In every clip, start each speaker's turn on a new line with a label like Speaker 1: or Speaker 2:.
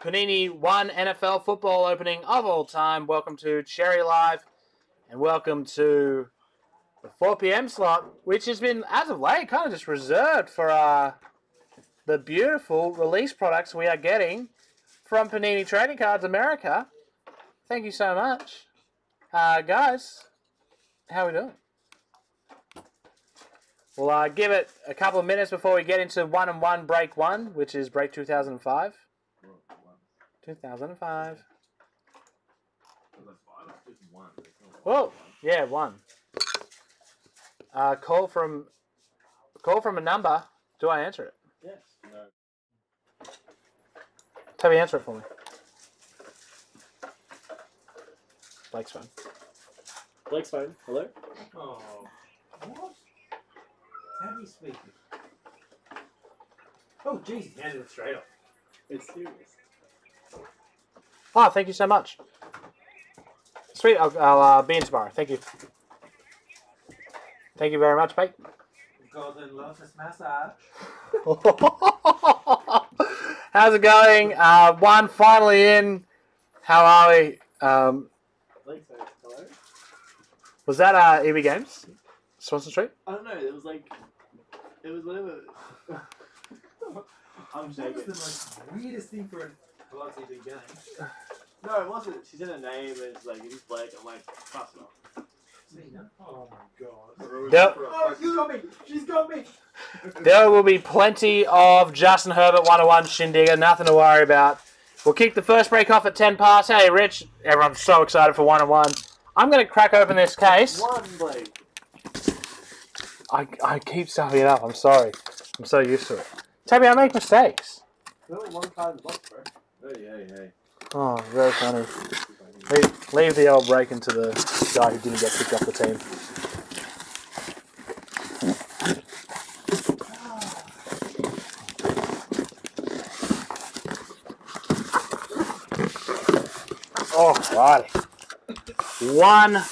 Speaker 1: Panini one NFL football opening of all time. Welcome to Cherry Live, and welcome to the 4 p.m. slot, which has been, as of late, kind of just reserved for uh, the beautiful release products we are getting from Panini Trading Cards America. Thank you so much, uh, guys. How we doing? We'll uh, give it a couple of minutes before we get into one and one break one, which is break 2005. 2005. Whoa, yeah, one. Uh, call from call from a number. Do I answer it?
Speaker 2: Yes. No.
Speaker 1: Toby, answer it for me. Blake's phone.
Speaker 2: Blake's phone. Hello.
Speaker 3: Oh, what? Tabby speaking. Oh, jeez, he handed it straight off.
Speaker 2: It's serious.
Speaker 1: Oh, thank you so much. Sweet, I'll, I'll uh, be in tomorrow. Thank you. Thank you very much, mate.
Speaker 3: Golden Lotus massage.
Speaker 1: How's it going? Uh, one finally in. How are we? Um,
Speaker 2: Blake's phone. Hello.
Speaker 1: was that uh, EB Games? Swanston Street?
Speaker 2: I don't know. It was like, it was whatever. I'm
Speaker 3: That was
Speaker 2: shaking.
Speaker 3: the most weirdest thing for a Velocity big game.
Speaker 2: No, it wasn't. She said her name and it's like it is Blake. I'm like, pass it off.
Speaker 3: Oh my god.
Speaker 1: Yep.
Speaker 3: Oh, oh you got me! She's got me!
Speaker 1: There will be plenty of Justin Herbert 101 Shindigger. Nothing to worry about. We'll kick the first break off at 10 past. Hey, Rich. Everyone's so excited for 101. I'm going to crack open this case.
Speaker 2: One Blake.
Speaker 1: I, I keep stuffing it up. I'm sorry. I'm so used to it. Tabby, I make mistakes.
Speaker 2: There's only one card in the box, bro. Hey, hey, hey.
Speaker 1: Oh, very funny. Leave, leave the old break into the guy who didn't get kicked off the team. Oh, Alrighty. One.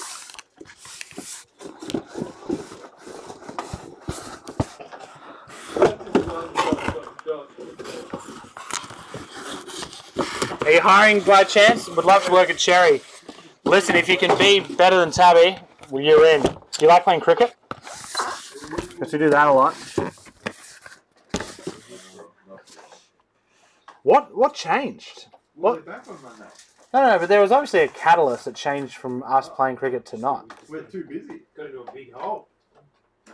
Speaker 1: Are you hiring by chance? Would love to work at Cherry. Listen, if you can be better than Tabby, well, you're in. Do you like playing cricket? Because we do that a lot. What what changed? What?
Speaker 4: We're back on Monday.
Speaker 1: No, no, but there was obviously a catalyst that changed from us playing cricket to not.
Speaker 4: We're too busy.
Speaker 3: Got into a big hole.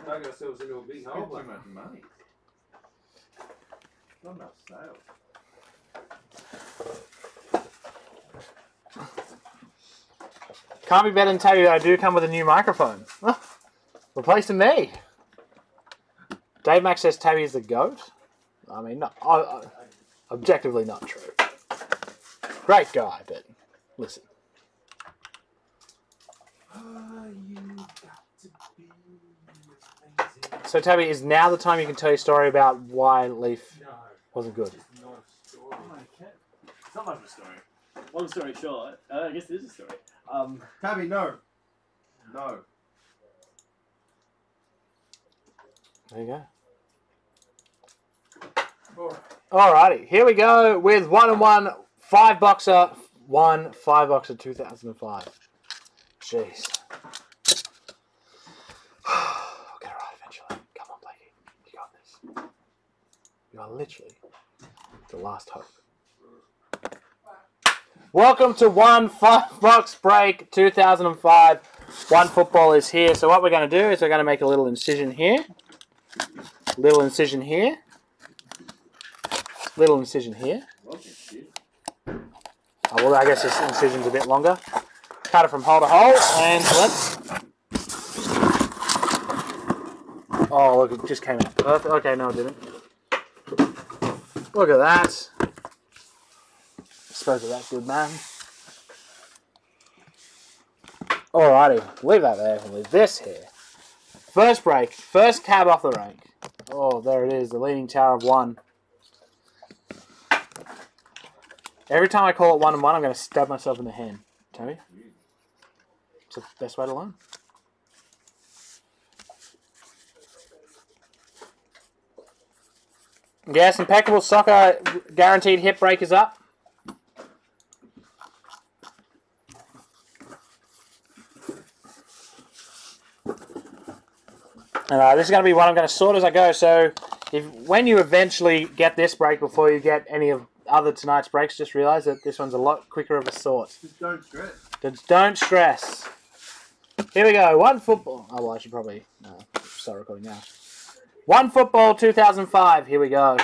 Speaker 3: Dug ourselves into a big hole.
Speaker 4: Too much money. Not enough sales.
Speaker 1: Can't be better than Tabby. I do come with a new microphone. Replacing me. Dave Mack says Tabby is the goat. I mean, no, I, I, objectively not true. Great guy, but listen.
Speaker 3: You.
Speaker 1: So Tabby, is now the time you can tell your story about why Leaf wasn't good?
Speaker 3: it's not a story.
Speaker 2: It's not much of a story. Long story short, uh, I guess it is a story. Um,
Speaker 4: Tabby, no. No.
Speaker 1: There you go.
Speaker 4: Alright.
Speaker 1: Alrighty, here we go with one and one five boxer one five boxer two thousand and five. Jeez. I'll get it right eventually. Come on, Blakey. You got this. You are literally the last hope. Welcome to one five box break 2005. One football is here. So what we're going to do is we're going to make a little incision here. Little incision here. Little incision here. Oh, well, I guess this incision's a bit longer. Cut it from hole to hole, and let's. Oh, look, it just came out perfect. Okay, no, it didn't. Look at that. Suppose of that good man. Alrighty, leave that there. Leave this here. First break, first cab off the rank. Oh, there it is, the leading tower of one. Every time I call it one and one, I'm going to stab myself in the hand. Tell It's the best way to learn. Yes, impeccable soccer guaranteed hip break is up. And uh, this is going to be one I'm going to sort as I go. So, if when you eventually get this break before you get any of other tonight's breaks, just realize that this one's a lot quicker of a sort.
Speaker 4: Just don't stress.
Speaker 1: Just don't stress. Here we go. One football. Oh, well, I should probably uh, start recording now. One football 2005. Here we go.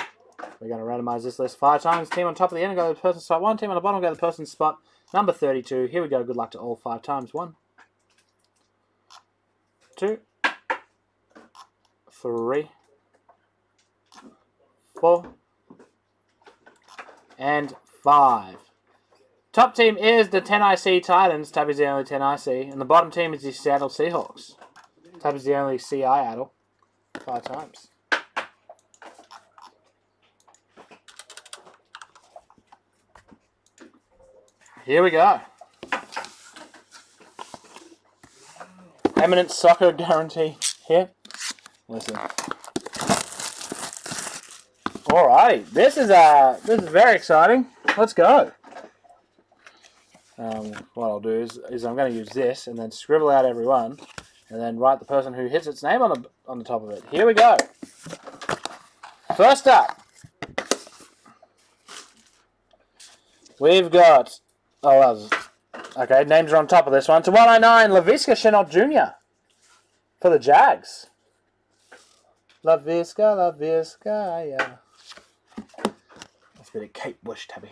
Speaker 1: We're going to randomize this list five times. Team on top of the end, go to the person spot one. Team on the bottom, go to the person spot number 32. Here we go. Good luck to all five times. One, two, three, four, and five. Top team is the 10IC Titans. Tab is the only 10IC. And the bottom team is the Seattle Seahawks. Tab is the only CI Adel. Five times. Here we go. Eminent soccer guarantee here. Listen. Alrighty, this is uh this is very exciting. Let's go. Um, what I'll do is, is I'm going to use this and then scribble out everyone, and then write the person who hits its name on the on the top of it. Here we go. First up, we've got. Oh, that was, okay. Names are on top of this one. To 109, Laviska Shenault Jr. for the Jags. Laviska, Laviska, yeah. That's a bit of Kate Bush, Tabby.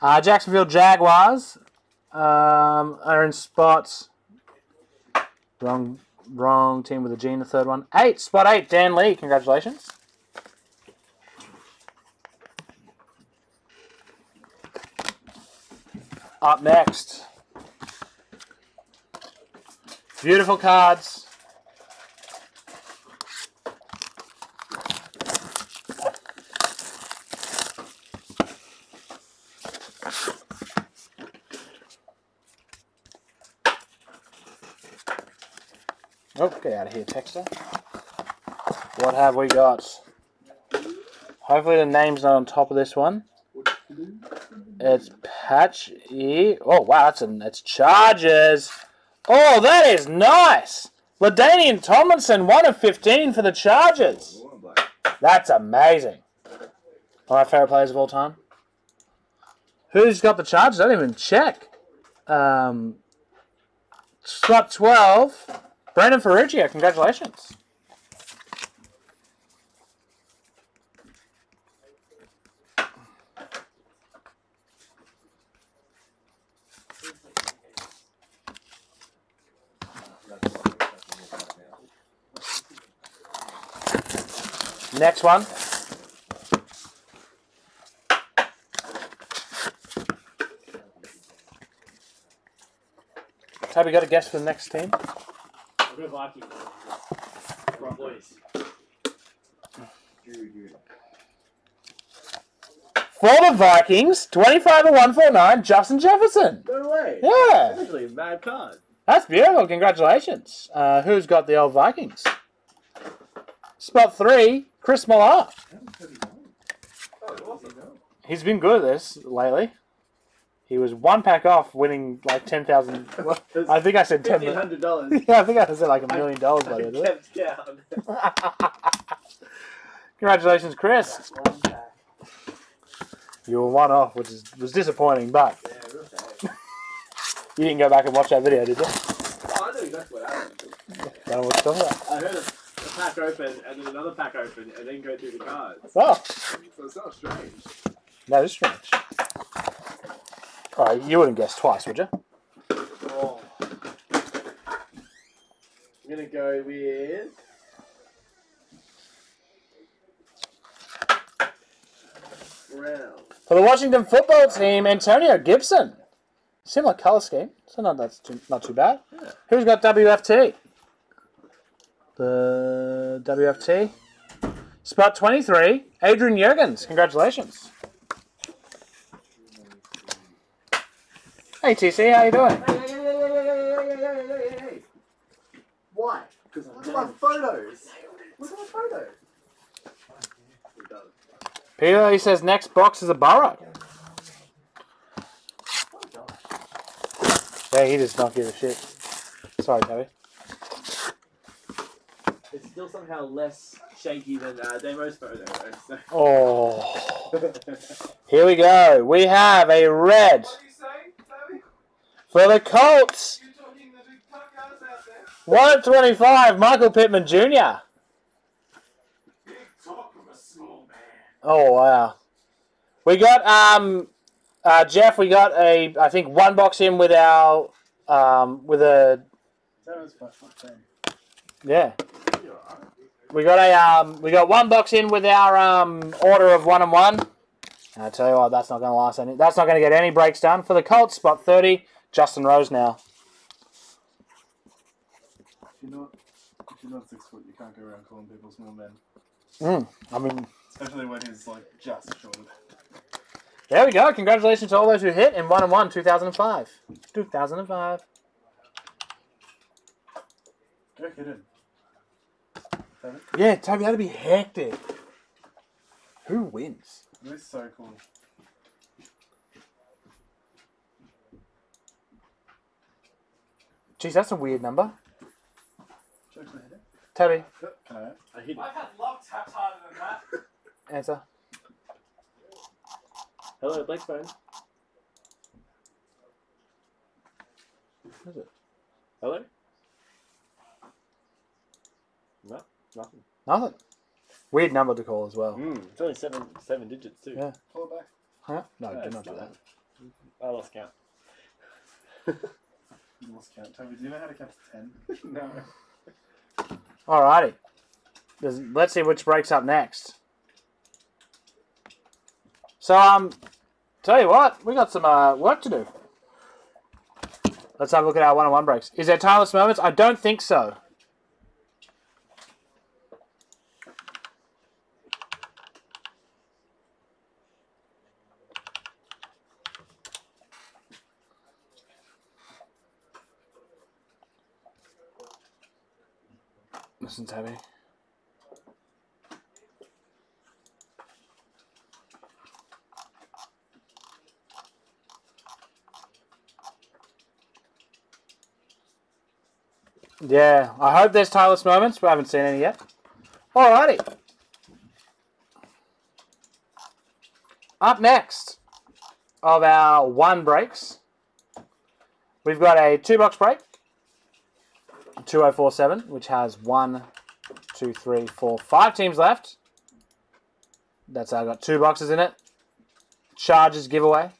Speaker 1: Uh, Jacksonville Jaguars um, are in spots. Wrong, wrong team with a G in the third one. Eight, spot eight, Dan Lee. Congratulations. Up next. Beautiful cards. Oh, get out of here, Texter. What have we got? Hopefully the name's not on top of this one. It's Patch E. Oh wow, that's a that's Chargers. Oh, that is nice. LaDainian Tomlinson, one of fifteen for the Chargers. That's amazing. One of my favorite players of all time. Who's got the Chargers? I didn't even check. Um, slot twelve. Brandon Ferrugia, congratulations. Next one. Tabby got a guess for the next team?
Speaker 2: I'll go Vikings. Right, boys.
Speaker 4: Jury, jury.
Speaker 1: For the Vikings, 25 to 149, Justin Jefferson.
Speaker 2: No way.
Speaker 1: Yeah.
Speaker 2: That's actually a mad card.
Speaker 1: That's beautiful. Congratulations. Uh, who's got the old Vikings? Spot three, Chris Millar.
Speaker 4: Oh, awesome.
Speaker 1: He's been good at this lately. He was one pack off winning like 10,000. well, I think I said ten.
Speaker 2: Hundred dollars.
Speaker 1: Yeah, I think I said like a million dollars by the it.
Speaker 2: kept count.
Speaker 1: Congratulations, Chris. You were one off, which is, was disappointing, but
Speaker 2: Yeah, real
Speaker 1: you didn't go back and watch that video, did you?
Speaker 2: Oh, I know exactly what happened.
Speaker 1: Don't know what you're talking about.
Speaker 2: I heard a, a pack open and then another pack open and then go through the cards.
Speaker 1: Oh,
Speaker 4: So it's not strange.
Speaker 1: that is strange. Alright, you wouldn't guess twice, would you?
Speaker 2: Oh. I'm gonna go with. Brown.
Speaker 1: For the Washington football team, Antonio Gibson. Similar colour scheme, so not that's too, not too bad.
Speaker 2: Yeah.
Speaker 1: Who's got WFT? The WFT. Spot 23, Adrian Jurgens. Congratulations. Hey TC, how you doing?
Speaker 2: Hey, hey, hey, Why? Because
Speaker 4: look at my photos. Look at my photos.
Speaker 1: Peter, he says next box is a burrow. Yeah, he does not give a shit. Sorry, Toby.
Speaker 2: It's still somehow less shaky than uh, Damo's photo, though. So. Oh.
Speaker 1: Here we go. We have a red for the Colts.
Speaker 3: You talking the big out there?
Speaker 1: 125, Michael Pittman Jr. Oh wow. We got um uh, Jeff, we got a I think one box in with our um with a yeah. We got a um we got one box in with our um order of one and one. And I tell you what, that's not gonna last any that's not gonna get any breaks done. For the Colts, spot thirty, Justin Rose now.
Speaker 5: If you're not, if you're not six foot, you can't go around calling people small men.
Speaker 1: Mm, I mean
Speaker 5: Especially when he's like just short.
Speaker 1: there we go. Congratulations to all those who hit in one and one, two thousand and five. Two thousand and five.
Speaker 5: Go hit him.
Speaker 1: Yeah, Toby, that'd be hectic. Who wins?
Speaker 5: This is so cool.
Speaker 1: Jeez, that's a weird number.
Speaker 5: Should I hit it?
Speaker 1: Toby,
Speaker 5: Can I?
Speaker 2: I hit it.
Speaker 3: I've had love taps harder than that.
Speaker 1: answer.
Speaker 2: Hello, Blake's phone.
Speaker 1: Is it?
Speaker 2: Hello? No, nothing.
Speaker 1: Nothing. Weird number to call as well.
Speaker 2: Mm, it's only seven seven digits too.
Speaker 1: Yeah.
Speaker 5: Pull it back.
Speaker 1: Huh? No,
Speaker 2: Yeah,
Speaker 1: do
Speaker 2: it's
Speaker 1: not do that.
Speaker 2: I lost count.
Speaker 5: You lost count. Toby, do you know how to count to ten?
Speaker 2: no.
Speaker 1: Alrighty. There's, let's see which breaks up next. So, um, tell you what, we got some uh, work to do. Let's have a look at our one-on-one breaks. Is there timeless moments? I don't think so. Toby. Yeah, I hope there's timeless moments. We haven't seen any yet. Alrighty. Up next of our one breaks, we've got a two box break, 2047, which has one, two, three, four, five teams left. That's uh, got two boxes in it. Chargers giveaway.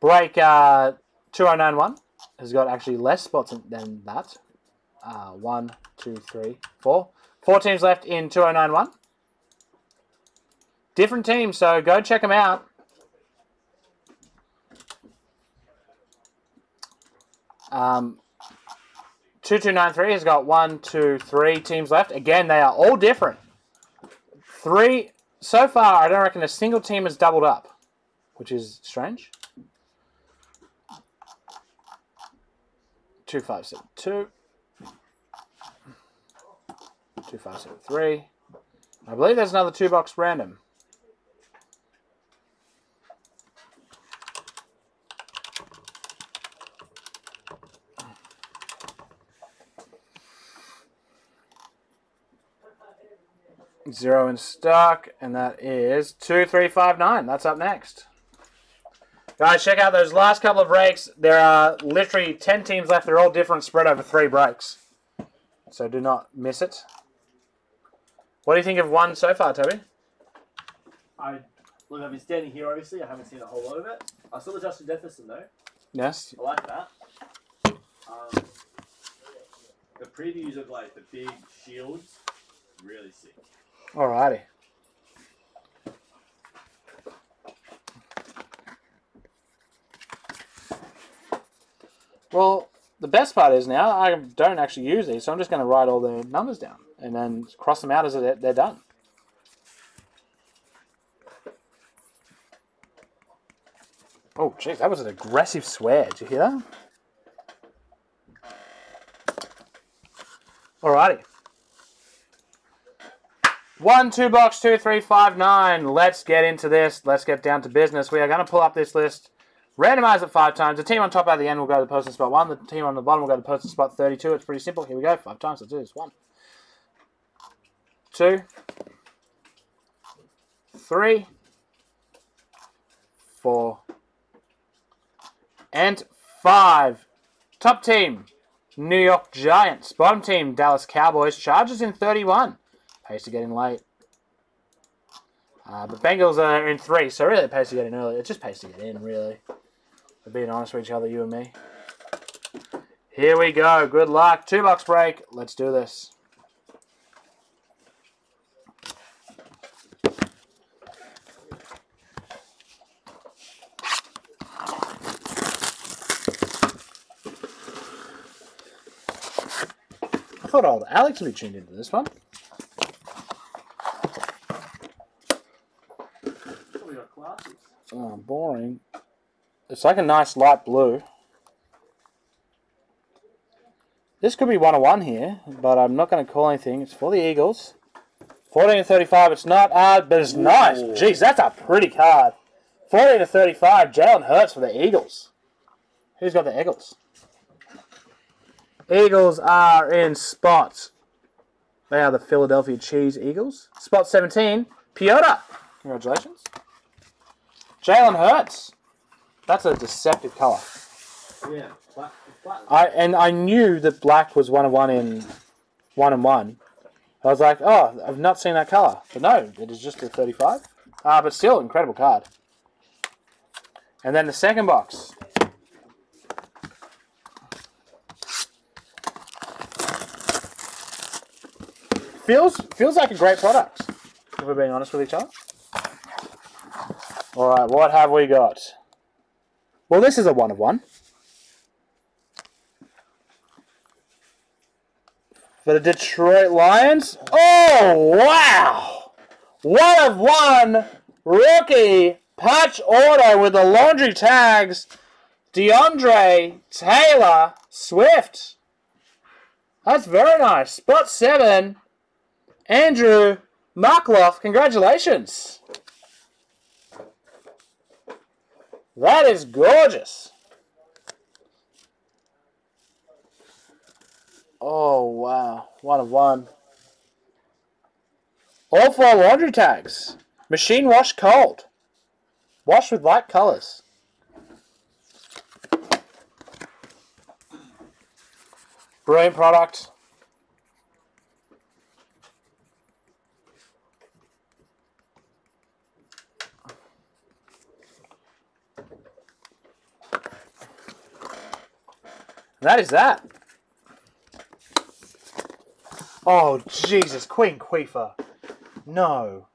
Speaker 1: Break uh, 2091 has got actually less spots than that. Uh, one, two, three, four. Four teams left in 2091. Different teams, so go check them out. Um, 2293 has got one, two, three teams left. Again, they are all different. Three, so far, I don't reckon a single team has doubled up, which is strange. 2572. 2573. I believe there's another two box random. Zero in stock, and that is 2359. That's up next. Guys, check out those last couple of breaks. There are literally 10 teams left. They're all different, spread over three breaks. So do not miss it. What do you think of one so far, Toby?
Speaker 2: I look. I've been standing here. Obviously, I haven't seen a whole lot of it. I saw the Justin Jefferson though.
Speaker 1: Yes.
Speaker 2: I like that. Um, the previews of like the big shields, really sick.
Speaker 1: Alrighty. Well, the best part is now I don't actually use these, so I'm just going to write all the numbers down and then cross them out as they're, done. Oh, jeez, that was an aggressive swear. Did you hear that? Alrighty. One, two box, two, three, five, nine. Let's get into this. Let's get down to business. We are going to pull up this list, randomize it five times. The team on top at the end will go to posting spot one. The team on the bottom will go to posting spot 32. It's pretty simple. Here we go. Five times. Let's do this. One, two, three, four, and five. Top team, New York Giants. Bottom team, Dallas Cowboys. Chargers in 31. Pays to get in late. Uh, but Bengals are in three, so really it pays to get in early. It just pays to get in, really. We're being honest with each other, you and me. Here we go. Good luck. Two box break. Let's do this. I thought old Alex would be tuned into this one.
Speaker 2: We got classes.
Speaker 1: Oh, boring. It's like a nice light blue. This could be one on one here, but I'm not going to call anything. It's for the Eagles. 14 to 35. It's not hard, but it's nice.
Speaker 2: Ooh.
Speaker 1: Jeez, that's a pretty card. 14 to 35. Jalen Hurts for the Eagles. Who's got the Eagles? Eagles are in spots. They are the Philadelphia Cheese Eagles. Spot 17. Piotr. Congratulations. Jalen Hurts. That's a deceptive color.
Speaker 2: Yeah. Flat, flat.
Speaker 1: I and I knew that black was one of one in one and one. I was like, oh, I've not seen that color, but no, it is just a thirty-five. Ah, but still, incredible card. And then the second box. Feels feels like a great product. If we're being honest with each other. All right, what have we got? Well, this is a one of one. For the Detroit Lions. Oh, wow! One of one rookie patch order with the laundry tags. D'Andre Taylor Swift. That's very nice. Spot seven. Andrew Markloff. Congratulations. That is gorgeous. Oh, wow. One of one. All four laundry tags. Machine wash cold. Wash with light colors. Brilliant product. That is that. Oh, Jesus. Queen Queefer. No.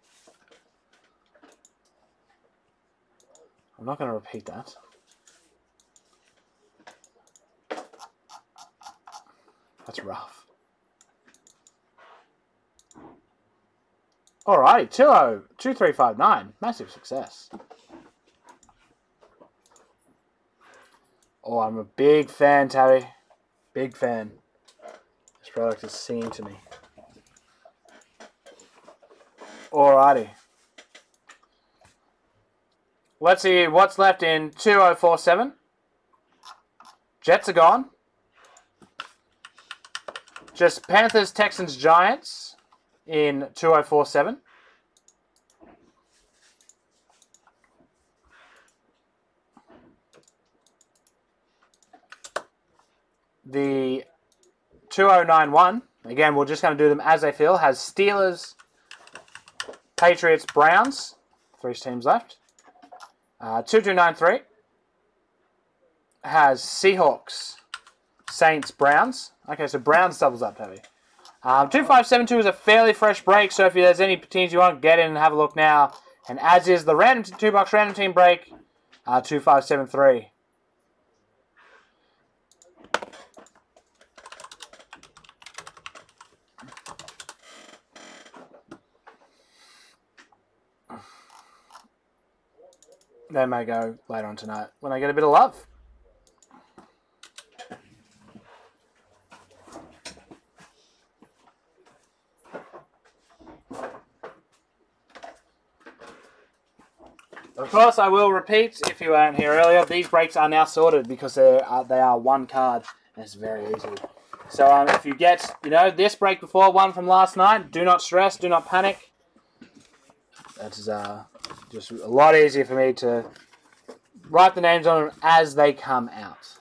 Speaker 1: I'm not going to repeat that. That's rough. Alrighty, 20 2359. Massive success. Oh, I'm a big fan, Tabby. Big fan. This product is singing to me. Alrighty. Let's see what's left in 2047. Jets are gone. Just Panthers, Texans, Giants in 2047. The 2091, again, we're just going to do them as they feel, has Steelers, Patriots, Browns. Three teams left. Uh, 2293 has Seahawks, Saints, Browns. Okay, so Browns doubles up heavy. Um, 2572 is a fairly fresh break, so if there's any teams you want, get in and have a look now. And as is the random two box random team break, uh, 2573. They may go later on tonight when I get a bit of love. Of course, I will repeat if you weren't here earlier. These breaks are now sorted because they are they are one card, and it's very easy. So um, if you get, you know, this break before one from last night, do not stress, do not panic. That's uh, just a lot easier for me to write the names on them as they come out.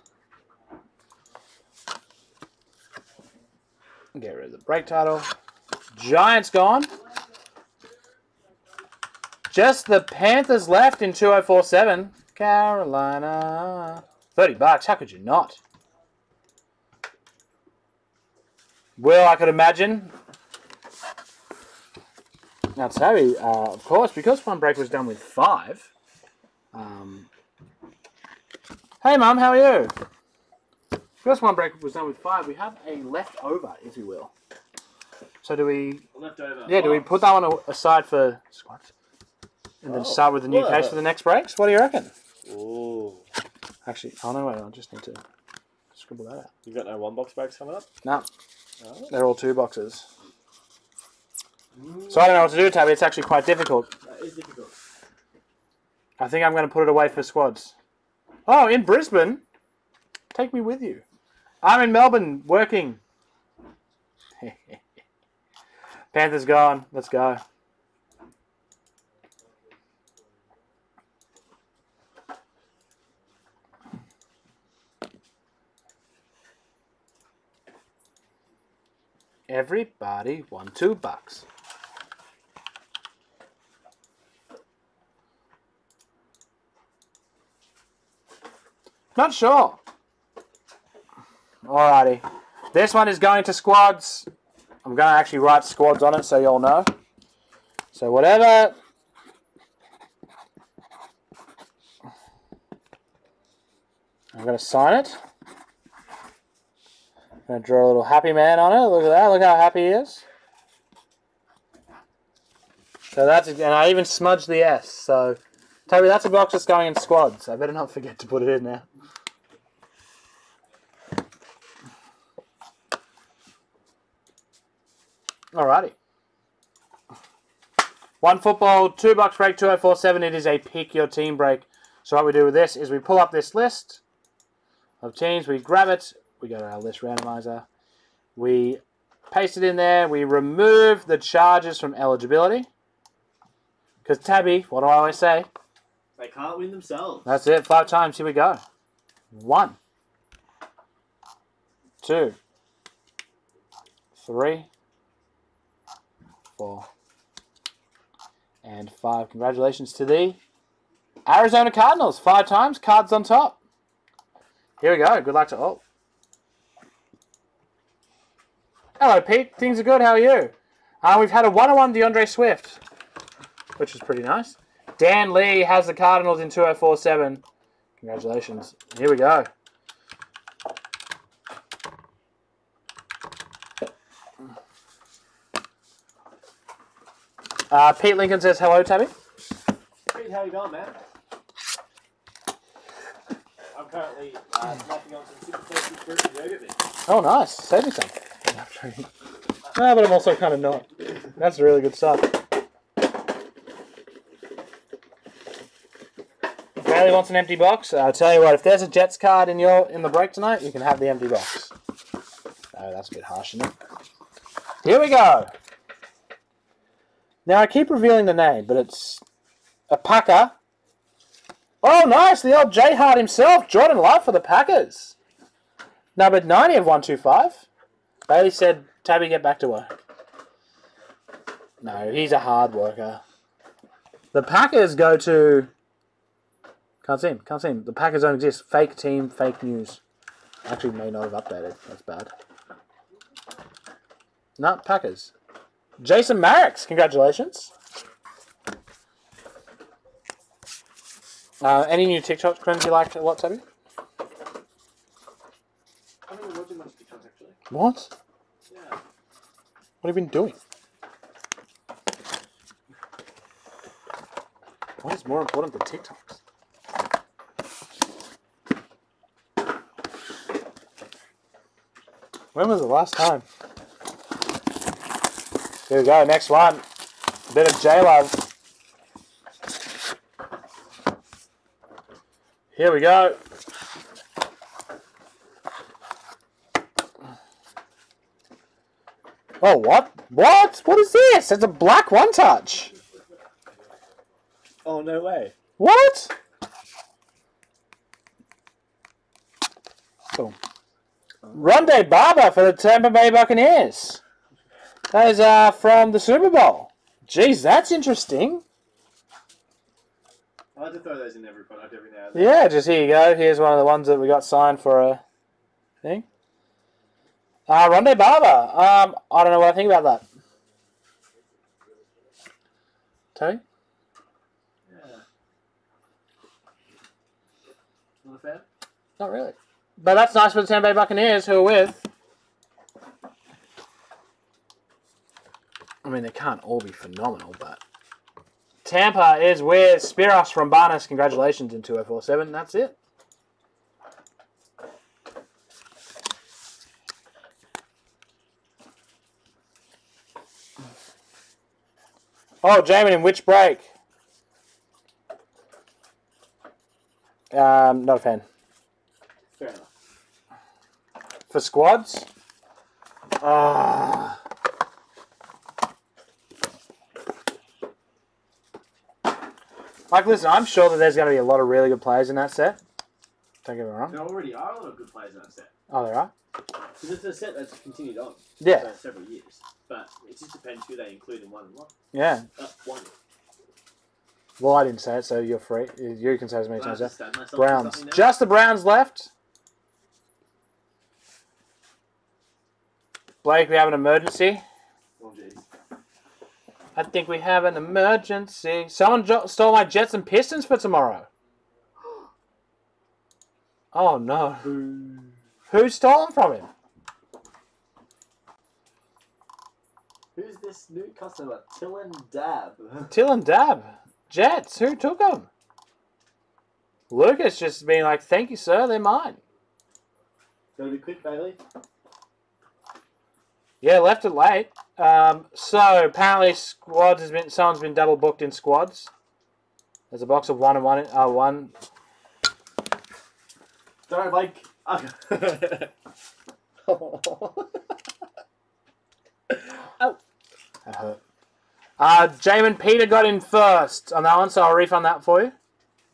Speaker 1: Get rid of the break title. Giants gone. Just the Panthers left in 2047. Carolina. 30 bucks. How could you not? Well, I could imagine. Now, Terry, uh, of course, because one break was done with five. Um, hey, Mum, how are you? Because one break was done with five, we have a leftover, if you will. So do we?
Speaker 2: Left over.
Speaker 1: Yeah, do we put that one aside for squats, and then
Speaker 2: Oh,
Speaker 1: start with the new case for the next breaks? What do you reckon?
Speaker 2: Ooh.
Speaker 1: Actually, oh no, wait, I just need to scribble that out.
Speaker 2: You got no one box breaks coming up?
Speaker 1: No,
Speaker 2: No.
Speaker 1: they're all two boxes. So I don't know what to do, Tabby. It's actually quite difficult.
Speaker 2: That is difficult.
Speaker 1: I think I'm going to put it away for squads. Oh, in Brisbane? Take me with you. I'm in Melbourne working. Panthers gone. Let's go. Everybody won two bucks. Not sure. Alrighty. This one is going to squads. I'm going to actually write squads on it so you all know. So whatever. I'm going to sign it. I'm going to draw a little happy man on it. Look at that. Look how happy he is. So that's, and I even smudged the S. So Toby, that's a box that's going in squads. I better not forget to put it in now. Alrighty. One football, two bucks break, 2047. It is a pick your team break. So what we do with this is we pull up this list of teams, we grab it, we go to our list randomizer, we paste it in there, we remove the Chargers from eligibility. Because Tabby, what do I always say?
Speaker 2: They can't win themselves.
Speaker 1: That's it. Five times. Here we go. One, two, three, four, and five. Congratulations to the Arizona Cardinals. Five times. Cards on top. Here we go. Good luck to all. Hello, Pete. Things are good. How are you? Uh, we've had a one-on-one D'Andre Swift, which is pretty nice. Dan Lee has the Cardinals in 2047. Congratulations. Here we go. Uh, Pete Lincoln says hello, Tabby.
Speaker 2: Pete, how you going, man? I'm currently uh, snacking on some super tasty fruit and yogurt.
Speaker 1: Oh, nice. Save me some. no, but I'm also kind of not. That's a really good stuff. Bailey wants an empty box. I'll tell you what, if there's a Jets card in your in the break tonight, you can have the empty box. Oh, that's a bit harsh, isn't it? Here we go. Now I keep revealing the name, but it's a Packer. Oh, nice! The old J Hart himself, Jordan Love for the Packers. Number 90 of 125. Bailey said, Tabby, get back to work. No, he's a hard worker. The Packers go to. Can't see him, can't see him. The Packers don't exist. Fake team, fake news. Actually, may not have updated. That's bad. No, Packers. Jason Mareks, congratulations. Uh, any new TikTok trends you liked a lot, Tabby?
Speaker 2: I haven't been much TikTok actually.
Speaker 1: What?
Speaker 2: Yeah.
Speaker 1: What have you been doing? What is more important than TikToks? When was the last time? Here we go, next one. A bit of J Love. Here we go. Oh, what? What? What is this? It's a black one touch.
Speaker 2: Oh no way.
Speaker 1: What? Boom. Rondé Barber for the Tampa Bay Buccaneers. Those are from the Super Bowl. Jeez, that's interesting.
Speaker 2: I like to throw those in every product every now and then.
Speaker 1: Yeah, just here you go. Here's one of the ones that we got signed for a thing. Uh, Rondé Barber. Um, I don't know what I think about that. Tony?
Speaker 2: Yeah. Not a fan?
Speaker 1: Not really. But that's nice for the Tampa Bay Buccaneers, who are with. I mean, they can't all be phenomenal, but. Tampa is with Spiros Rambanis. Congratulations in 2047. That's it. Oh, Jamin, in which break? Um, not a fan. For squads? Ah. Like, listen, I'm sure that there's going to be a lot of really good players in that set. Don't get me wrong.
Speaker 2: There already are a lot of good players in that set.
Speaker 1: Oh, there are?
Speaker 2: Because it's a set that's continued on
Speaker 1: Yeah,
Speaker 2: for several years. But it just depends who they include in one and one.
Speaker 1: yeah.
Speaker 2: Uh, one.
Speaker 1: Well, I didn't say it, so you're free. You can say as many times as
Speaker 2: to
Speaker 1: that.
Speaker 2: stab myself for
Speaker 1: Browns. Just the Browns left. Blake, we have an emergency.
Speaker 2: Oh, jeez.
Speaker 1: I think we have an emergency. Someone jo- stole my Jets and Pistons for tomorrow. Oh no. Who stole them from him?
Speaker 2: Who's this new customer? Tillin Dab.
Speaker 1: Till and Dab. Jets. Who took them? Lucas just being like, thank you, sir. They're mine.
Speaker 2: Gotta be quick, Bailey.
Speaker 1: Yeah, left it late. Um, so apparently, squads has been someone's been double booked in squads. There's a box of one and one. Uh, one.
Speaker 2: Sorry, Blake.
Speaker 1: That hurt. Uh, Jamin Peter got in first on that one, so I'll refund that for you.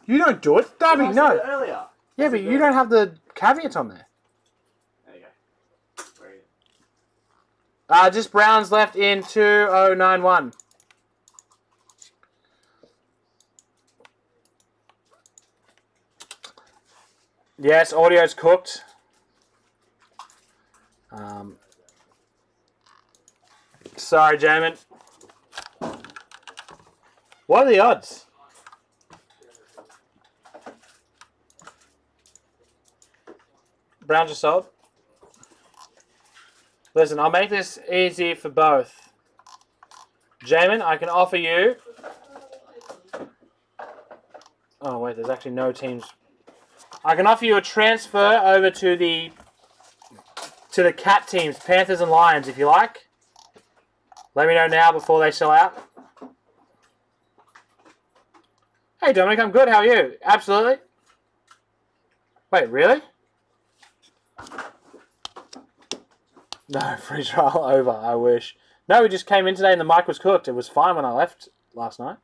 Speaker 1: You don't do it, Darby. No.
Speaker 2: Earlier.
Speaker 1: Yeah, but you don't have the caveat on there.
Speaker 2: There you go. Where are you?
Speaker 1: Uh, just Browns left in 2091. Yes, audio's cooked. Um, sorry, Jamin. What are the odds? Browns are sold. Listen, I'll make this easy for both. Jamin, I can offer you. Oh wait, there's actually no teams. I can offer you a transfer over to the to the cat teams, Panthers and Lions, if you like. Let me know now before they sell out. Hey Dominic, I'm good. How are you? Absolutely. Wait, really? No, free trial over. I wish. No, we just came in today and the mic was cooked. It was fine when I left last night.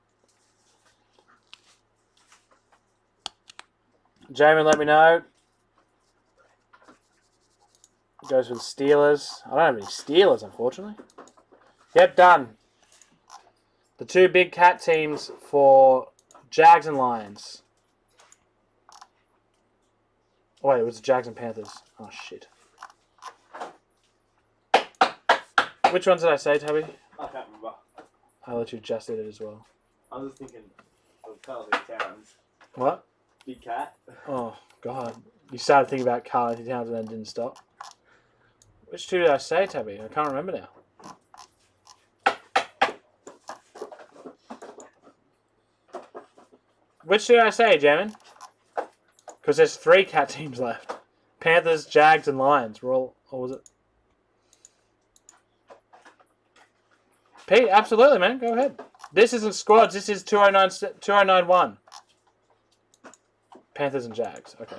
Speaker 1: Jamin, let me know. Goes with Steelers. I don't have any Steelers, unfortunately. Yep, done. The two big cat teams for Jags and Lions. Oh, wait, it was Jags and Panthers. Oh, shit. Which ones did I say, Tabby?
Speaker 2: I can't remember.
Speaker 1: I you just did it as well.
Speaker 2: I was just thinking of Karl Towns.
Speaker 1: What?
Speaker 2: Big cat.
Speaker 1: Oh, God. You started thinking about Karl-Anthony Towns and then didn't stop. Which two did I say, Tabby? I can't remember now. Which did I say, Jamin? Because there's three cat teams left. Panthers, Jags, and Lions. We're all, or was it? Pete, absolutely, man. Go ahead. This isn't squads. This is 209, 2091. Panthers and Jags. Okay.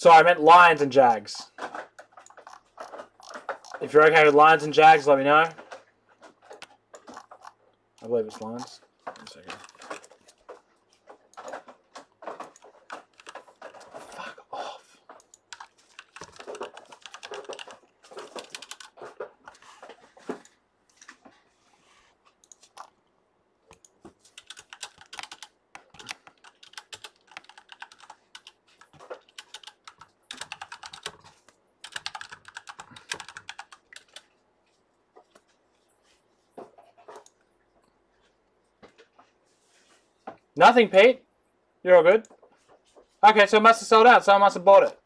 Speaker 1: Sorry, I meant Lions and Jags. If you're okay with Lions and Jags, let me know. I believe it's Lions. One second. Fuck off. Nothing, Pete. You're all good. Okay, so it must have sold out. so I must have bought it.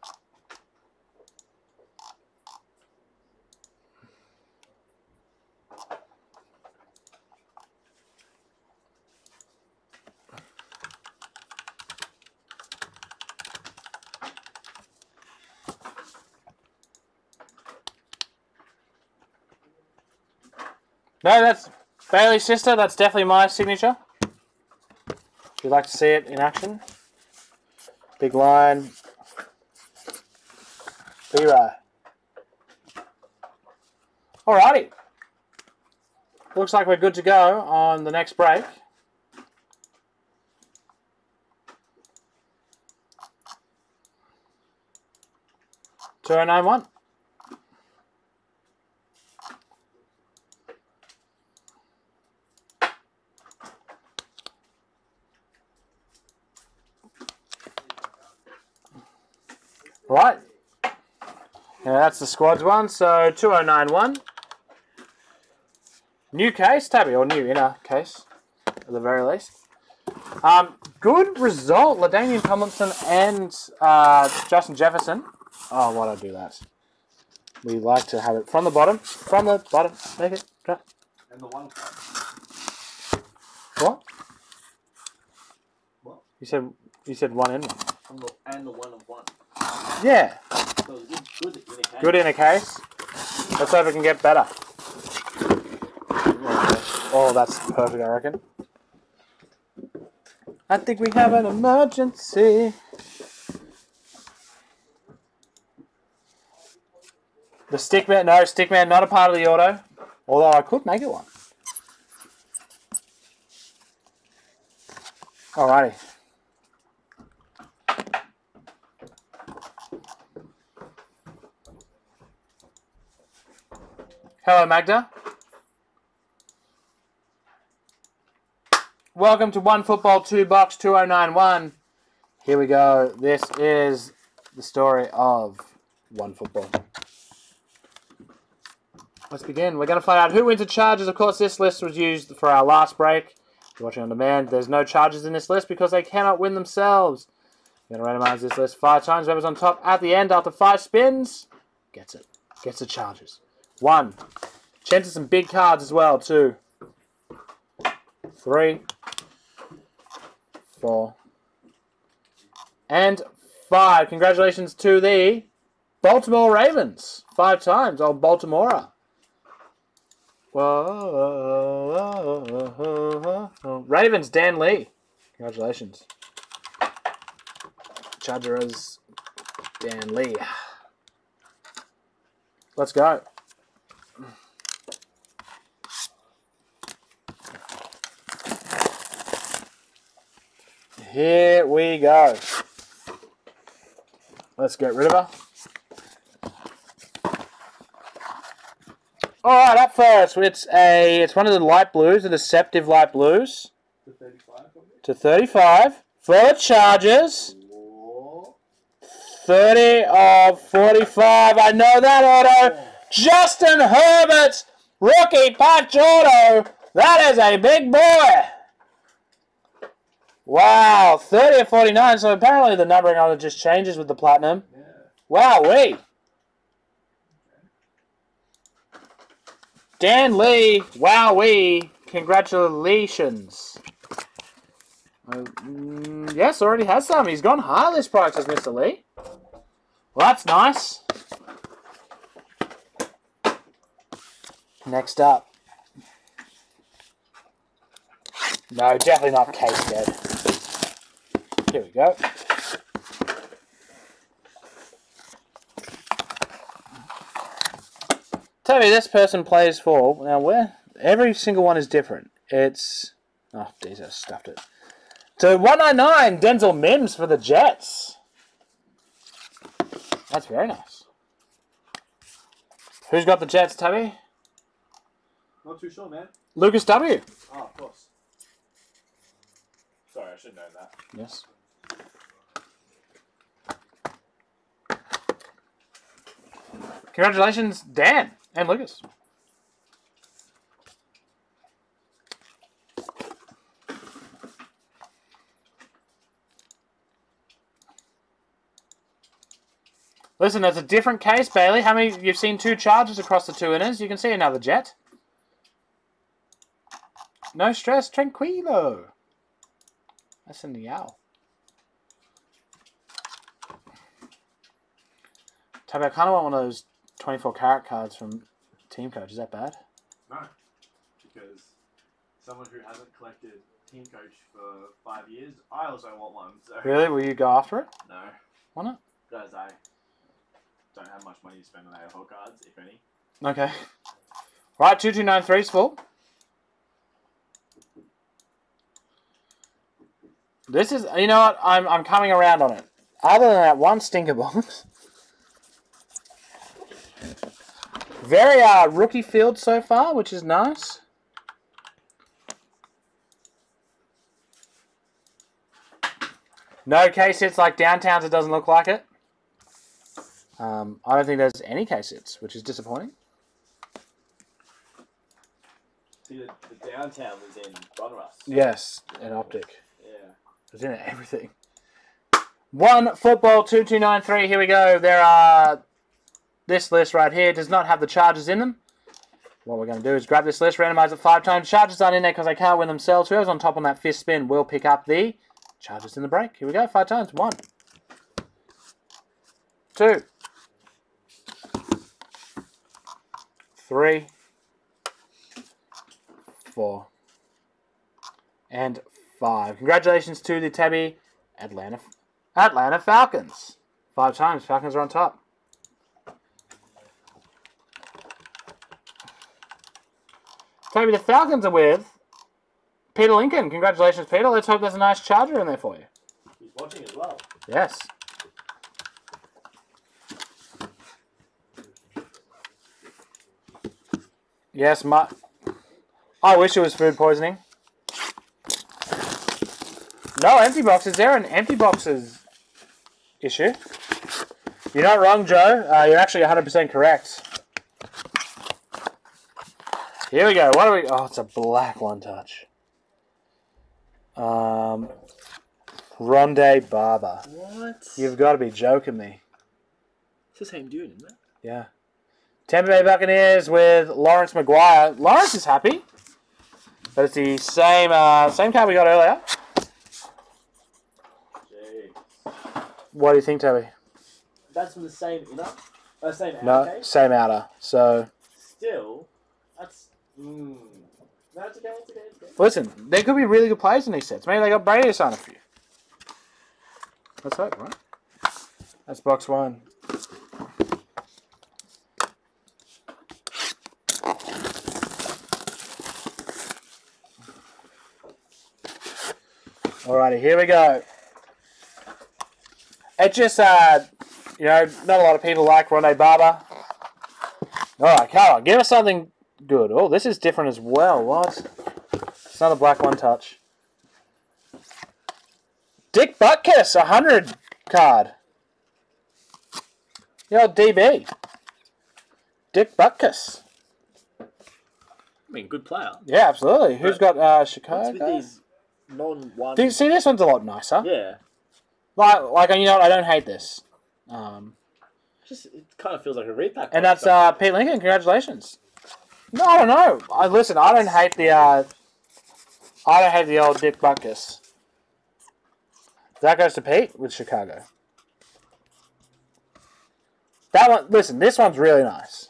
Speaker 1: No, that's Bailey's sister. That's definitely my signature. If you'd like to see it in action. Big line. B-Row. Alrighty. Looks like we're good to go on the next break. Two oh nine one. Right. Yeah, that's the squads one. So 2091. New case, Tabby, or new inner case, at the very least. Um, good result. LaDainian Tomlinson and uh, Justin Jefferson. Oh, why'd I do that? We like to have it from the bottom. From the bottom. Make it. Drop.
Speaker 2: And the one
Speaker 1: What?
Speaker 2: What?
Speaker 1: You said you said one in one.
Speaker 2: and the, and the one of one.
Speaker 1: Yeah.
Speaker 2: So it's good, good in a case.
Speaker 1: Good in a case. Let's hope it can get better. Oh, that's perfect, I reckon. I think we have an emergency. The stickman, no, stickman, not a part of the auto. Although I could make it one. Alrighty. Hello, Magda. Welcome to One Football Two Box 2091. Here we go. This is the story of One Football. Let's begin. We're going to find out who wins the Chargers. Of course, this list was used for our last break. Watching on demand, there's no Chargers in this list because they cannot win themselves. We're going to randomize this list five times. Whoever's on top at the end after five spins gets it. Gets the Chargers. One. Chance of some big cards as well, too. Three. Four. And five. Congratulations to the Baltimore Ravens. Five times. Old Baltimore. Whoa. Ravens, Dan Lee. Congratulations. Chargers, Dan Lee. Let's go. Here we go. Let's get rid of her. All right, up first, it's a it's one of the light blues, the deceptive light blues
Speaker 2: The 35
Speaker 1: to 35 for the Chargers. 30 of 45. I know that auto. Justin Herbert, rookie patch auto. That is a big boy. Wow, 30 of 49. So apparently the numbering on it just changes with the platinum.
Speaker 2: Yeah.
Speaker 1: Wow, we. Dan Lee, wow, we. Congratulations. Uh, mm, yes, already has some. He's gone high this price as Mr. Lee. Well, that's nice. Next up. No, definitely not Case Dead. Here we go. Tell me this person plays for. Now, where? Every single one is different. It's. Oh, geez, I stuffed it. So 199, Denzel Mims for the Jets. That's very nice. Who's got the Jets, Tubby?
Speaker 2: Not too sure, man.
Speaker 1: Lucas W.
Speaker 2: Oh, of course. Sorry, I should know that.
Speaker 1: Yes. Congratulations, Dan and Lucas. Listen, that's a different case, Bailey. How many? You've seen two Chargers across the two inners. You can see another jet. No stress, tranquilo. That's in the owl. I kind of want one of those 24 carat cards from Team Coach. Is that bad?
Speaker 2: No. Because someone who hasn't collected team coach for five years, I also want one. So
Speaker 1: Really? Will you go after it?
Speaker 2: No.
Speaker 1: Why not?
Speaker 2: Because I don't have much money to spend on AFL cards, if any.
Speaker 1: Okay. Right, 2293 is full. This is, you know what? I'm, I'm coming around on it. Other than that one stinker box. Very uh, rookie field so far, which is nice. No case hits like downtowns, it doesn't look like it. Um, I don't think there's any case hits, which is disappointing.
Speaker 2: See, the, the downtown was in Donruss.
Speaker 1: Yes, an optic.
Speaker 2: Yeah.
Speaker 1: It's in it, everything. One football two two nine three. Here we go. There are this list right here does not have the Chargers in them. What we're going to do is grab this list, randomize it five times. Chargers aren't in there because they can't win themselves. Whoever's on top on that fifth spin will pick up the Chargers in the break. Here we go. Five times. One, two, three, four, and five. Congratulations to the Tabby Atlanta Atlanta Falcons. Five times. Falcons are on top. Tabby, the Falcons are with Peter Lincoln. Congratulations, Peter. Let's hope there's a nice charger in there for you.
Speaker 2: He's watching as well.
Speaker 1: Yes. Yes, my. I wish it was food poisoning. No empty boxes. There an empty boxes issue. You're not wrong, Joe. Uh, you're actually 100% correct. Here we go. What are we? Oh, it's a black one touch. Um, Rondé Barber.
Speaker 2: What?
Speaker 1: You've got to be joking me.
Speaker 2: It's the same dude, isn't it?
Speaker 1: Yeah. Tampa Bay Buccaneers with Lawrence McGuire. Lawrence is happy. But it's the same uh, same card we got earlier.
Speaker 2: Jeez.
Speaker 1: What do you think, Toby?
Speaker 2: That's from the same inner? Uh, same outer
Speaker 1: No,
Speaker 2: case?
Speaker 1: same outer. So
Speaker 2: Still, that's. Mm.
Speaker 1: Listen, there could be really good players in these sets. Maybe they got Brady to sign a few. Let's hope, right? That's box one. Alrighty, here we go. It just, uh, you know, not a lot of people like Rondé Barber. Alright, come on, give us something good. Oh, this is different as well. What? It's not a black one touch. Dick Butkus, 100 card. Old DB. Dick Butkus.
Speaker 2: I mean, good player.
Speaker 1: Yeah, absolutely. Who's got uh, Chicago?
Speaker 2: with these non one?
Speaker 1: Do you see this one's a lot nicer?
Speaker 2: Yeah.
Speaker 1: Like, like you know what? I don't hate this. Um,
Speaker 2: Just, it kind of feels like a repack.
Speaker 1: and that's uh, Pete Lincoln. Congratulations. No, I don't know. I listen. I don't hate the. Uh, I don't hate the old Dick Butkus. That goes to Pete with Chicago. That one. Listen, this one's really nice.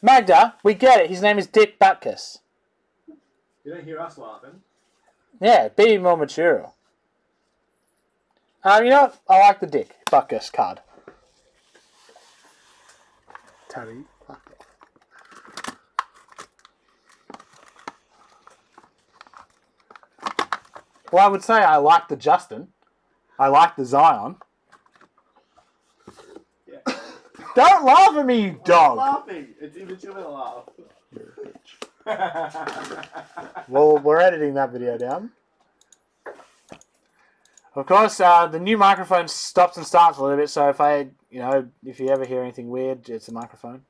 Speaker 1: Magda, we get it. His name is Dick Butkus.
Speaker 2: You don't hear us laughing.
Speaker 1: Yeah, be more mature. Um, you know what? I like the Dick Butkus card. Tally. Well, I would say I like the Justin. I like the Zion.
Speaker 2: Yeah.
Speaker 1: Don't laugh at me, you
Speaker 2: I'm
Speaker 1: dog.
Speaker 2: laughing. It's immature laugh.
Speaker 1: Well, we're editing that video down. Of course, uh, the new microphone stops and starts a little bit, so if I, you know, if you ever hear anything weird, it's a microphone.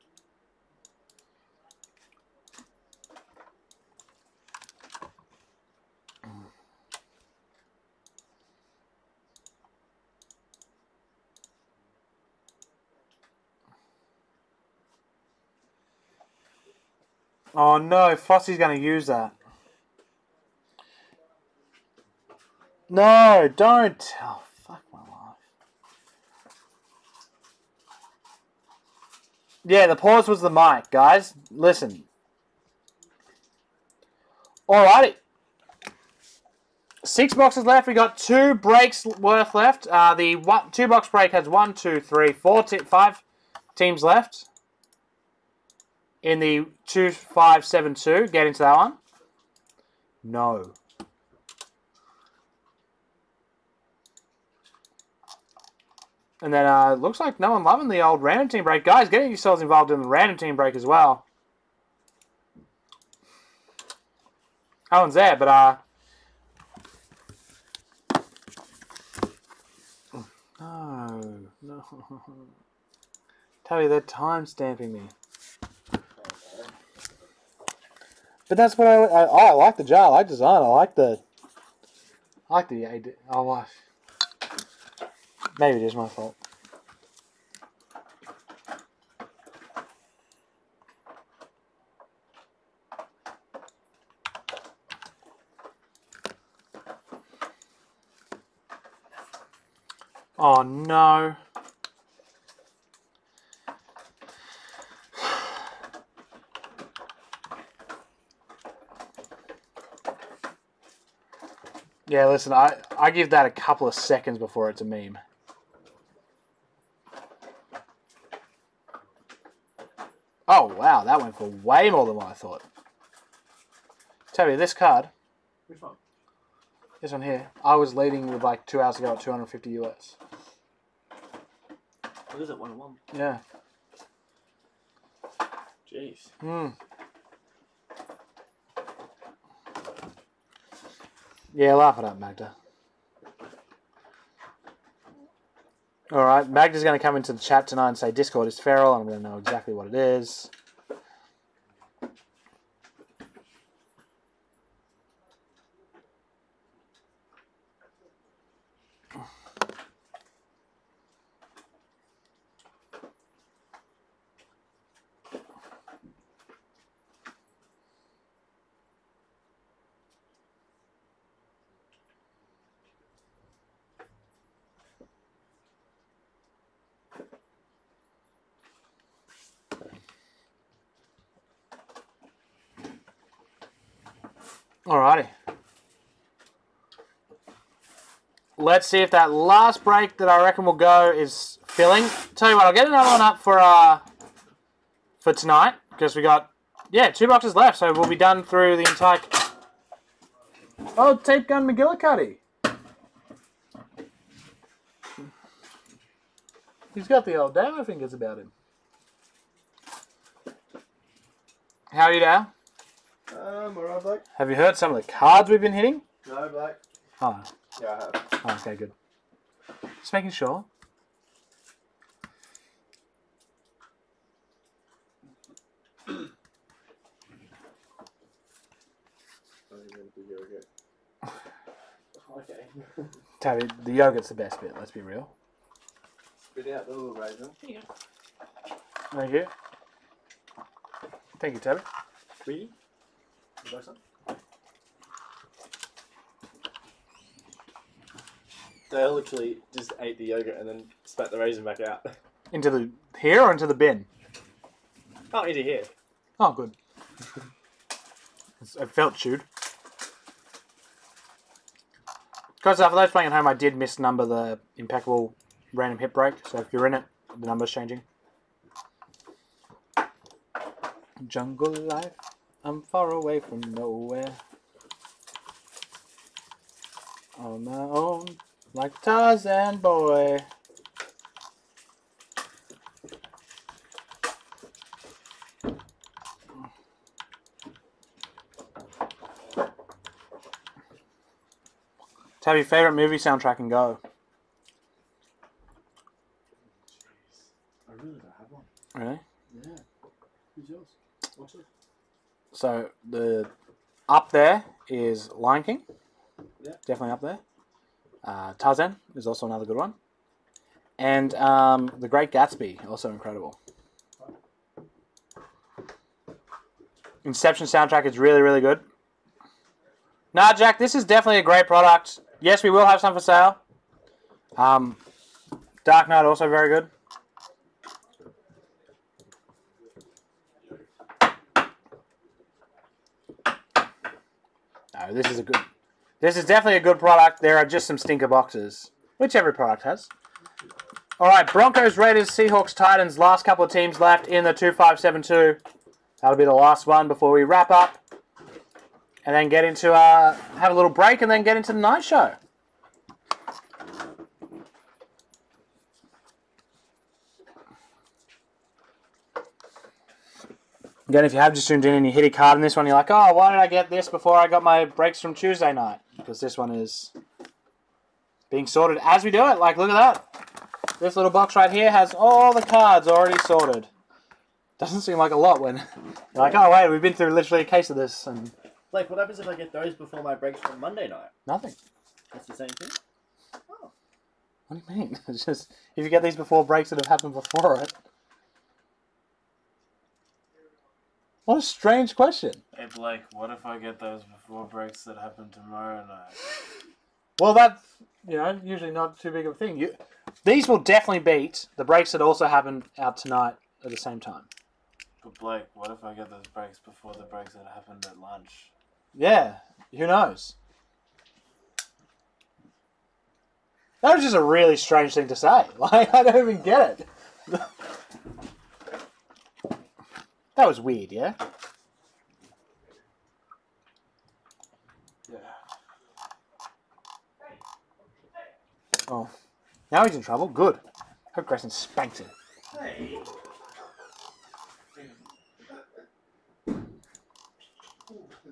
Speaker 1: Oh no, Fossey's going to use that. No, don't. Oh, fuck my life. Yeah, the pause was the mic, guys. Listen. Alrighty. Six boxes left. We got two breaks worth left. Uh, the one, two box break has one, two, three, four, five teams left. In the two, five, seven, two. Get into that one. No. And then uh, looks like no one loving the old random team break. Guys, getting yourselves involved in the random team break as well. Owen's there, but uh. No, no. Tell you they're time stamping me. But that's what I, I. I like the jar. I like design. I like the. I like the. AD Oh, maybe it is my fault. Oh no. Yeah, listen, I, I give that a couple of seconds before it's a meme. Oh, wow, that went for way more than what I thought. Tell you, this card,
Speaker 2: Which one?
Speaker 1: this one here, I was leading with like two hours ago at 250 US.
Speaker 2: What is it? One on one.
Speaker 1: Yeah.
Speaker 2: Jeez.
Speaker 1: Hmm. Yeah, laugh it up, Magda. All right, Magda's going to come into the chat tonight and say Discord is feral. And I'm going to know exactly what it is. Alrighty. Let's see if that last break that I reckon will go is filling. Tell you what, I'll get another one up for uh for tonight because we got yeah two boxes left, so we'll be done through the entire. Oh, tape gun McGillicuddy. He's got the old Damo fingers about him. How are you, Dale?
Speaker 4: Um, alright, Blake?
Speaker 1: Have you heard some of the cards we've been hitting?
Speaker 4: No, Blake?
Speaker 1: Oh,
Speaker 4: Yeah, I have.
Speaker 1: oh okay, good. Just making sure.
Speaker 2: Okay.
Speaker 1: Tabby, the yogurt's the best bit, let's be real.
Speaker 4: Spit out the little raisin.
Speaker 1: Thank you. Thank you, Tabby.
Speaker 2: Really? You like some? They literally just ate the yogurt and then spat the raisin back out.
Speaker 1: Into the here or into the bin?
Speaker 2: Oh, into here.
Speaker 1: Oh, good. It's- I felt chewed. Guys, uh, for those playing at home, I did misnumber the impeccable random hit break. So if you're in it, the number's changing. Jungle life. I'm far away from nowhere. On my own, like Tarzan boy. Tell your favorite movie soundtrack and go.
Speaker 5: I really don't have one.
Speaker 1: Really?
Speaker 5: Yeah. Who's yours? What's it?
Speaker 1: So the up there is Lion King.
Speaker 5: Yeah.
Speaker 1: Definitely up there. Uh, Tarzan is also another good one. And um, The Great Gatsby, also incredible. Inception soundtrack is really, really good. Nah, Jack, this is definitely a great product. Yes, we will have some for sale. Um, Dark Knight also very good. No, this is a good. This is definitely a good product. There are just some stinker boxes, which every product has. All right, Broncos, Raiders, Seahawks, Titans. Last couple of teams left in the two five seven two. That'll be the last one before we wrap up, and then get into uh, have a little break, and then get into the night show. Again, if you have just tuned in and you hit a card in this one, you're like, oh, why did I get this before I got my breaks from Tuesday night? Because this one is being sorted as we do it. Like, look at that. This little box right here has all the cards already sorted. Doesn't seem like a lot when you're like, oh, wait, we've been through literally a case of this and
Speaker 2: like, what happens if I get those before my breaks from Monday night?
Speaker 1: nothing.
Speaker 2: That's the same thing. Oh.
Speaker 1: What do you mean? It's just, if you get these before breaks that have happened before it. What a strange question.
Speaker 6: Hey Blake, what if I get those before breaks that happen tomorrow night?
Speaker 1: Well, that's you know usually not too big of a thing. You, these will definitely beat the breaks that also happen out tonight at the same time.
Speaker 6: But Blake, what if I get those breaks before the breaks that happened at lunch?
Speaker 1: Yeah, who knows? That was just a really strange thing to say. Like I don't even get it. that was weird, yeah.
Speaker 6: Yeah.
Speaker 1: Oh, now he's in trouble. Good. Hope Grayson spanks him.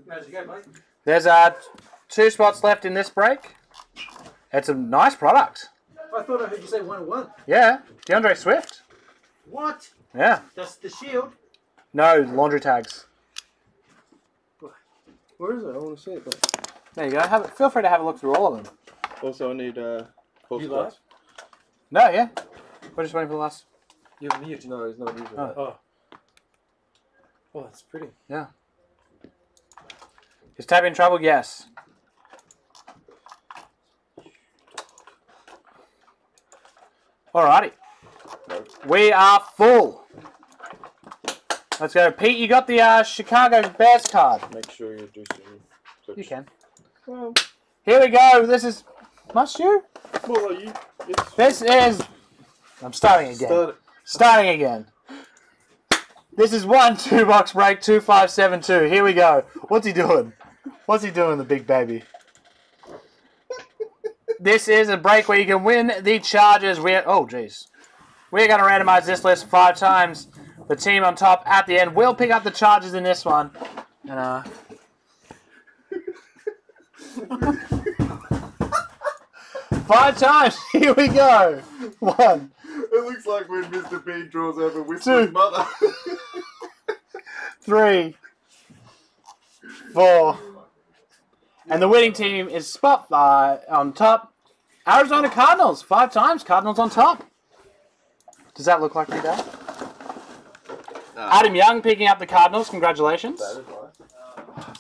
Speaker 3: How's it go, mate?
Speaker 1: There's uh two spots left in this break. It's a nice product.
Speaker 3: I thought I heard you say one on one.
Speaker 1: Yeah, D'Andre Swift.
Speaker 3: What?
Speaker 1: Yeah.
Speaker 3: That's the shield.
Speaker 1: No laundry tags.
Speaker 4: Where is it? I want to see it. But
Speaker 1: There you go. Have, it. feel free to have a look through all of them.
Speaker 4: also, I need uh,
Speaker 3: You live?
Speaker 1: No, yeah. We're just waiting for the last.
Speaker 3: You're mute.
Speaker 4: No, he's not using
Speaker 1: Oh.
Speaker 3: Oh. Oh, that's pretty. Yeah.
Speaker 1: Is Tab in trouble? Yes. Alrighty. We are full. Let's go. Pete, you got the uh, Chicago Bears card.
Speaker 4: Make sure you do some. Clips.
Speaker 1: You can.
Speaker 4: Well,
Speaker 1: Here we go. This is. Must you?
Speaker 4: well, you. It's
Speaker 1: This is. I'm starting again.
Speaker 4: Start,
Speaker 1: Starting again. This is one two box break two five seven two. Here we go. What's he doing? What's he doing, the big baby? this is a break where you can win the Chargers. We're oh jeez, we're gonna randomize this list five times. The team on top at the end will pick up the Chargers in this one. And uh. Five times. Here we go. One.
Speaker 4: it looks like when Mr. Bean draws over with
Speaker 1: Two.
Speaker 4: his mother.
Speaker 1: three, four, and the winning team is spot uh, on top. Arizona Cardinals, five times. Cardinals on top. Does that look like you, Dad? Adam Young picking up the Cardinals. Congratulations.
Speaker 4: that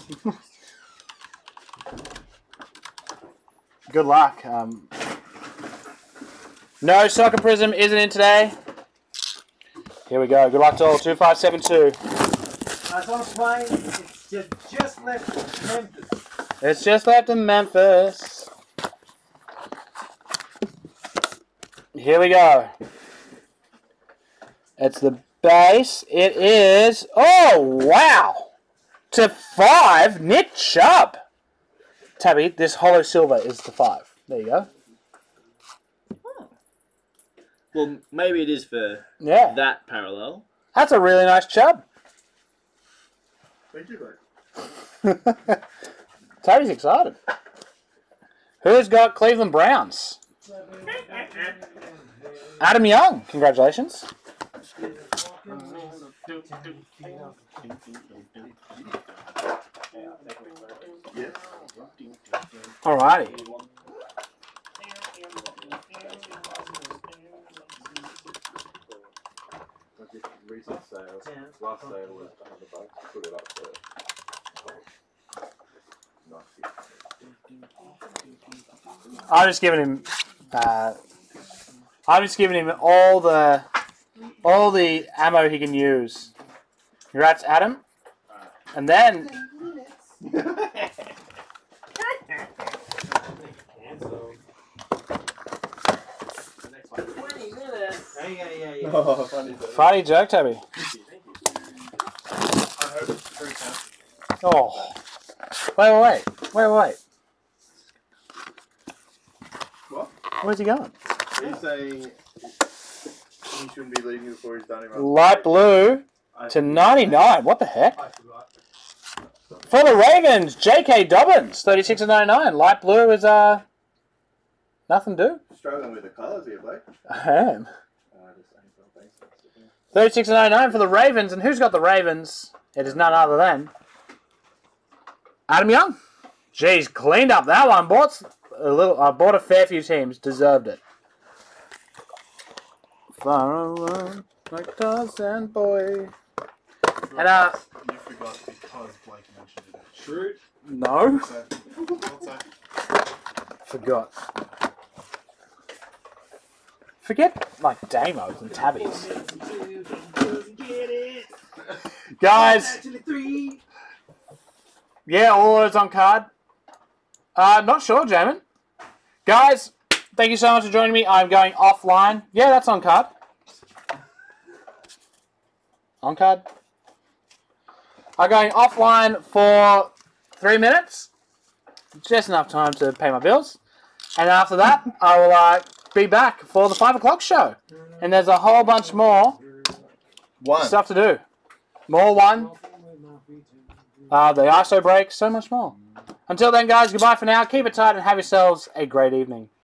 Speaker 4: is nice.
Speaker 1: Good luck. Um, no soccer prism isn't in today. Here we go. Good luck to all. Two five seven two.
Speaker 3: I was on a plane. It's just, just left Memphis.
Speaker 1: It's just left in Memphis. Here we go. It's the base. It is. Oh, wow. To five, Nick Chubb. Tabby, this hollow silver is to five. There you go.
Speaker 2: Well, maybe it is for
Speaker 1: Yeah.
Speaker 2: that parallel.
Speaker 1: That's a really nice Chubb.
Speaker 4: Thank you, mate.
Speaker 1: Tabby's excited. Who's got Cleveland Browns? Adam Young. Congratulations. Alrighty.
Speaker 4: Recent sale. Last sale was 100 bucks. Put it up for.
Speaker 1: I'm just giving him. Uh, I'm just giving him all the, all the ammo he can use. Congrats, Adam. And then.
Speaker 4: Oh, funny.
Speaker 1: Friday joke, Tabby.
Speaker 6: I hope it's true, Sam.
Speaker 1: Oh, wait, wait, wait, wait, wait.
Speaker 4: What?
Speaker 1: Where's he going?
Speaker 4: You saying he shouldn't be leaving before he's done?
Speaker 1: Light blue to 99. What the heck? For the Ravens, J.K. Dobbins, 36 and 99. Light blue is uh nothing to do.
Speaker 4: Struggling with the colours here, Blake.
Speaker 1: I am.
Speaker 4: Uh, just NFL base.
Speaker 1: 36 and 99 for the Ravens. And who's got the Ravens? It is none other than Adam Young. Jeez, cleaned up that one. Bought a little. I bought a fair few teams. Deserved it. Far away, like Tarzan boy. And uh,
Speaker 5: You forgot because Blake mentioned it.
Speaker 2: True.
Speaker 1: no,
Speaker 5: So, well,
Speaker 1: forgot. Forget like Damos and Tabbies. Guys, Yeah, all those on card. Uh, not sure, Jamin. Guys, thank you so much for joining me. I'm going offline. Yeah, that's on card. On card. I'm going offline for three minutes. Just enough time to pay my bills. And after that, I will uh, be back for the five o'clock show. And there's a whole bunch more
Speaker 4: One.
Speaker 1: stuff to do. More one, uh, the ISO break, so much more. Until then, guys, goodbye for now. Keep it tight and have yourselves a great evening.